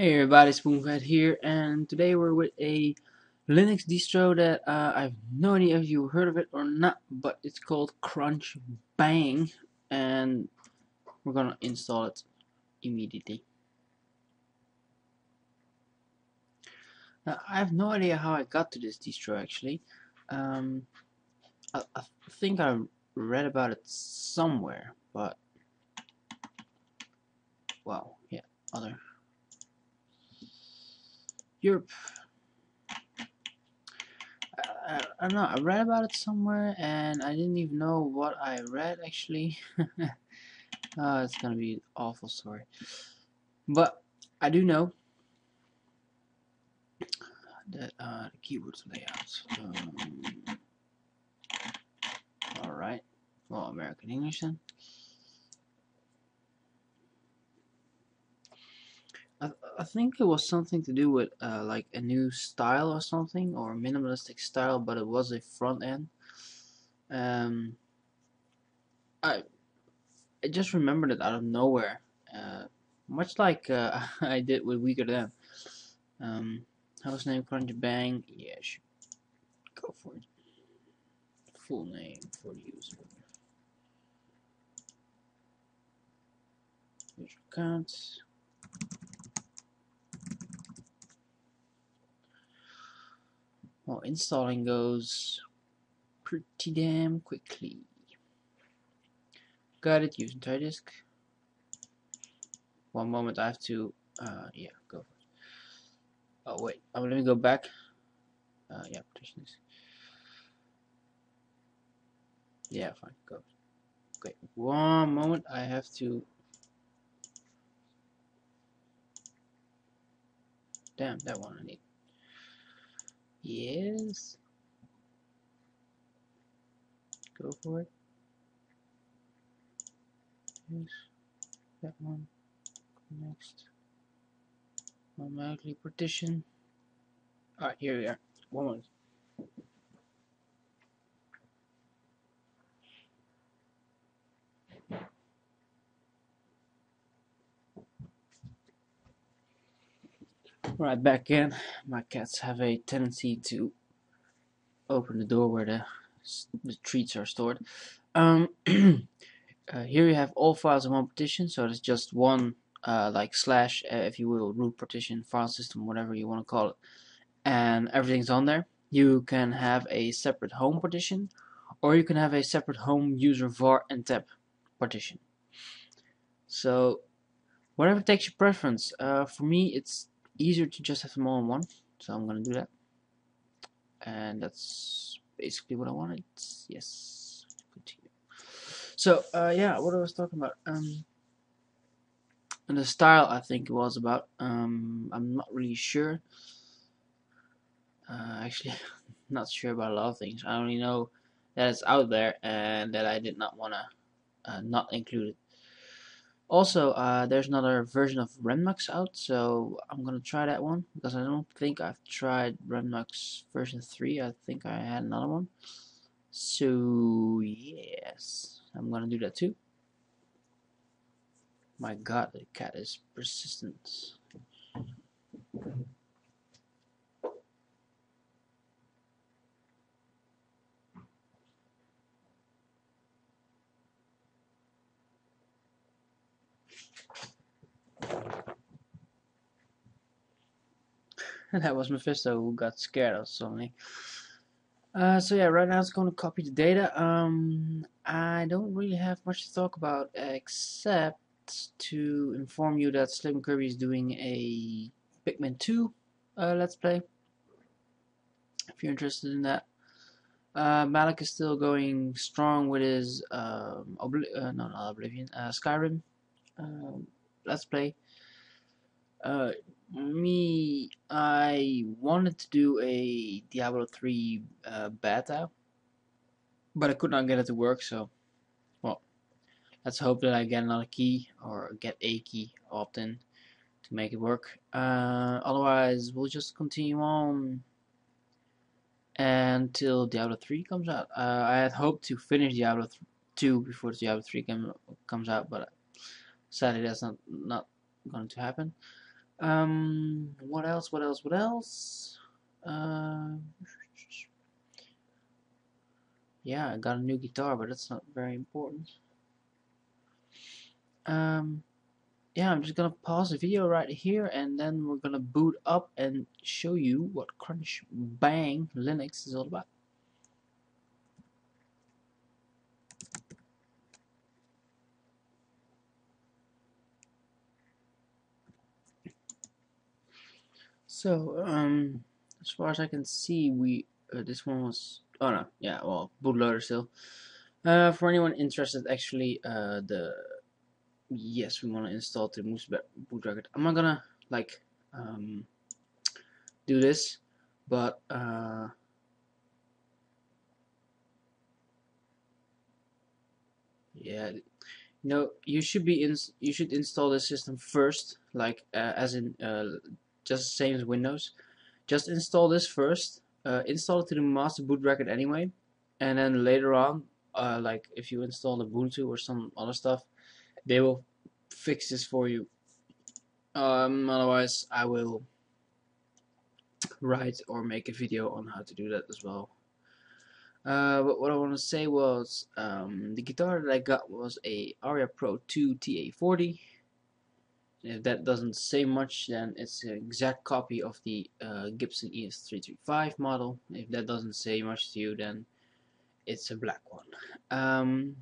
Hey everybody, Spoonfed here, and today we're with a Linux distro that uh, I have no idea if you heard of it or not, but it's called Crunch Bang, and we're gonna install it immediately. Now, I have no idea how I got to this distro actually. Um, I, I think I read about it somewhere, but wow, yeah, other Europe. I, I, I, don't know. I read about it somewhere, and I didn't even know what I read actually. oh, it's gonna be an awful story. But I do know that uh, the keywords layout. Um, all right. Well, American English then. I, I think it was something to do with uh, like a new style or something or minimalistic style but it was a front end. Um, I, I just remembered it out of nowhere uh, much like uh, I did with Weaker Than. Um, house name Crunchbang yeah should go for it. Full name for the user. User accounts Well, installing goes pretty damn quickly. Got it, use entire disk. One moment, I have to, uh, yeah, go. Oh, wait, oh, let me go back. Uh, yeah, partitions. Yeah, fine, go. Okay, one moment, I have to. Damn, that one I need. Yes. Go for it. Yes. That one. Next. Automatically partition. Alright, here we are. One more. Right back in. My cats have a tendency to open the door where the, the treats are stored. Um, uh, here you have all files in one partition, so it's just one uh, like slash, uh, if you will, root partition, file system, whatever you want to call it, and everything's on there. You can have a separate home partition, or you can have a separate home user var and tab partition. So whatever takes your preference. Uh, for me, it's easier to just have them all in one so I'm gonna do that. And that's basically what I wanted. Yes. Continue so uh, yeah what I was talking about um, and the style I think it was about um, I'm not really sure. Uh, actually not sure about a lot of things. I only know that it's out there and that I did not want to uh, not include it also, uh, there's another version of Remmux out, so I'm gonna try that one because I don't think I've tried Remmux version 3. I think I had another one. So, yes, I'm gonna do that too. My god, the cat is persistent. that was Mephisto who got scared of something. Uh, so yeah, right now it's going to copy the data. Um, I don't really have much to talk about except to inform you that Slim Kirby is doing a Pikmin 2 uh, Let's Play. If you're interested in that. Uh, Malik is still going strong with his um, Obli uh, no, not Oblivion, uh, Skyrim um, Let's Play. Me, I wanted to do a Diablo 3 uh, beta, but I could not get it to work, so, well, let's hope that I get another key, or get a key often to make it work. Uh, otherwise, we'll just continue on until Diablo 3 comes out. Uh, I had hoped to finish Diablo 2 before Diablo 3 comes out, but sadly that's not, not going to happen. Um, what else? What else? What else? Uh, yeah, I got a new guitar, but that's not very important. Um, yeah, I'm just gonna pause the video right here, and then we're gonna boot up and show you what Crunchbang Linux is all about. So, um, as far as I can see, we uh, this one was oh no, yeah, well, bootloader still. Uh, for anyone interested, actually, uh, the yes, we want to install the master boot record. I'm not gonna like um do this, but uh. Yeah, no, you should be in. You should install the system first, like uh, as in uh, just the same as Windows. Just install this first. Uh, install it to the master boot record anyway, and then later on, uh, like if you install Ubuntu or some other stuff, they will fix this for you. Um, otherwise, I will write or make a video on how to do that as well. Uh, but what I want to say was um, the guitar that I got was a Aria Pro 2 TA40 if that doesn't say much, then it's an exact copy of the uh, Gibson ES335 model. If that doesn't say much to you, then it's a black one. Um,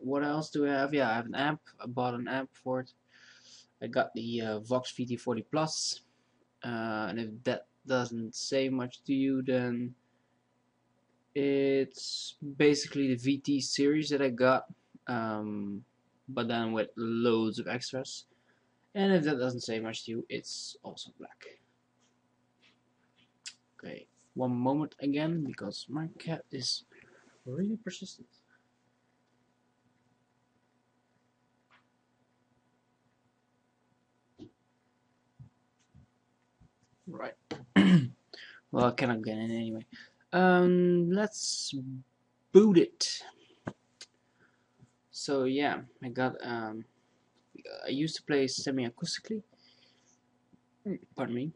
what else do I have? Yeah, I have an amp. I bought an amp for it. I got the uh, Vox VT40 Plus. Uh, and if that doesn't say much to you, then it's basically the VT series that I got, um, but then with loads of extras. And if that doesn't say much to you, it's also black. Okay, one moment again, because my cat is really persistent. Right. well, I cannot get in anyway. Um, let's boot it. So yeah, I got um I used to play semi-acoustically. Hmm, pardon me.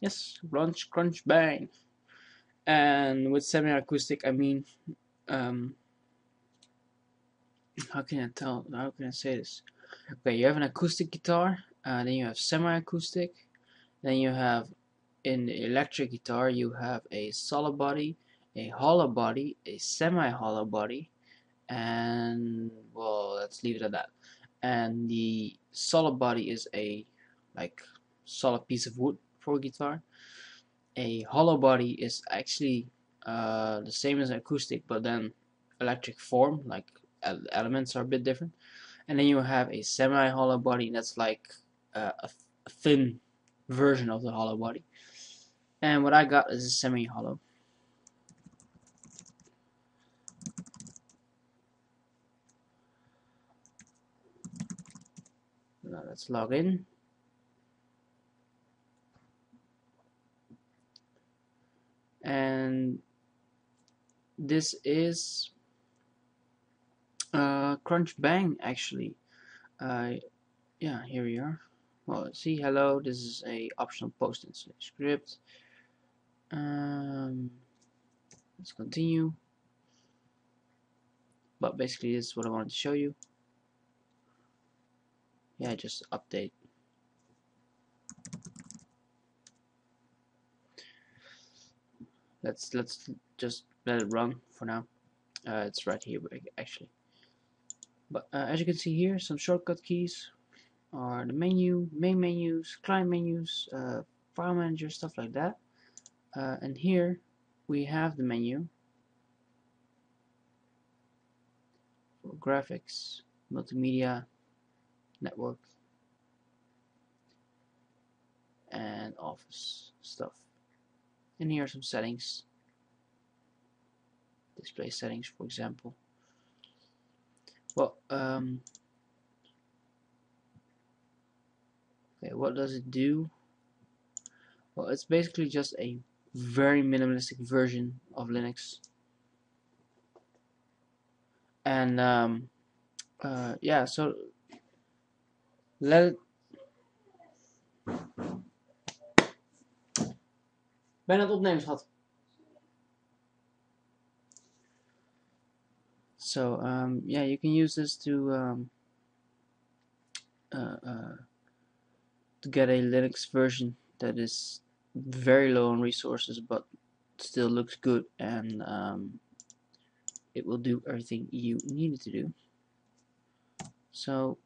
Yes, crunch, crunch, bang. And with semi-acoustic, I mean, um, how can I tell? How can I say this? Okay, you have an acoustic guitar, uh, then you have semi-acoustic, then you have in the electric guitar you have a solid body, a hollow body, a semi-hollow body, and well, let's leave it at that and the solid body is a like solid piece of wood for a guitar. A hollow body is actually uh, the same as acoustic but then electric form like elements are a bit different. And then you have a semi-hollow body that's like uh, a, a thin version of the hollow body. And what I got is a semi-hollow now let's log in. And this is uh, crunchbang actually. Uh, yeah here we are. Well see hello this is a optional post installation script. Um, let's continue. But basically this is what I wanted to show you yeah just update. Let's let's just let it run for now. Uh, it's right here actually. But uh, as you can see here some shortcut keys are the menu main menus client menus uh, file manager stuff like that. Uh, and here we have the menu for graphics multimedia network and office stuff. And here are some settings. Display settings for example. Well um, okay what does it do? Well it's basically just a very minimalistic version of Linux. And um, uh, yeah so let Ben aan het opnemen, schat. So, um, yeah, you can use this to um, uh, uh, to get a Linux version that is very low on resources but still looks good and um, it will do everything you need it to do. So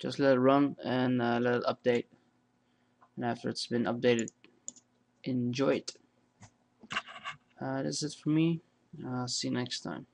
just let it run and uh, let it update and after it's been updated enjoy it. Uh, that's it for me. I'll see you next time.